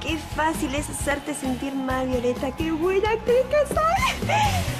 Qué fácil es hacerte sentir mal, Violeta. Qué buena actriz que soy.